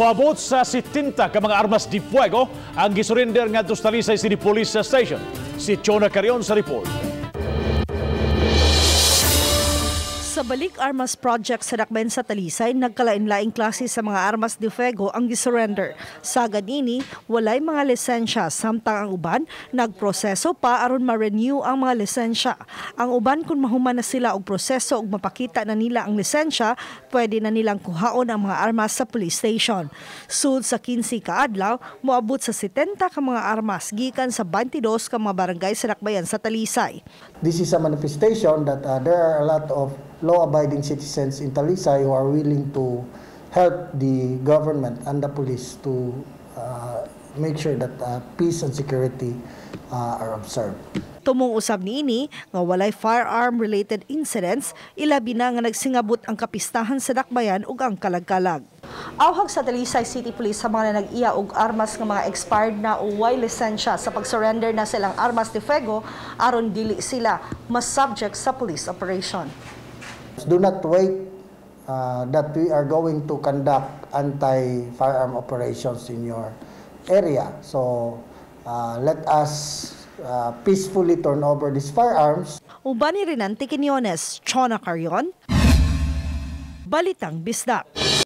Moabot sa 70 ka mga armas di fuego ang gisurrender nga sa Talisay City Police Station. Si Chona Carion sa report. Sa balik armas project sa Dakben sa Talisay, nagkalain-laing klase sa mga armas de fuego ang gisurrender. Sa ganini, walay mga lisensya samtang ang uban nagproseso pa aron ma-renew ang mga lisensya. Ang uban kung mahuman na sila og proseso ug mapakita na nila ang lisensya, pwede na nilang kuhaon ang mga armas sa police station. Sud sa 15 ka adlaw, moabot sa 70 ka mga armas gikan sa 22 ka mga barangay sa Dakbayan sa Talisay. This is a manifestation that uh, there are a lot of law-abiding citizens in Talisay who are willing to help the government and the police to uh, make sure that uh, peace and security uh, are observed. Tumong usab niini nga walay firearm related incidents ilabi na nga nagsingabot ang kapistahan sa Dakbayan ug ang kalagkalag. Awhag sa Talisay City Police sa mga na nag-iya og armas nga mga expired na o way lisensya sa pag-surrender na silang armas de fuego aron dili sila mas subject sa police operation. Do not wait uh, that we are going to conduct anti-firearm operations in your area. So uh, let us uh, peacefully turn over these firearms Uban ni Rinante Quinones, Chona Carion, Balitang Bisdak.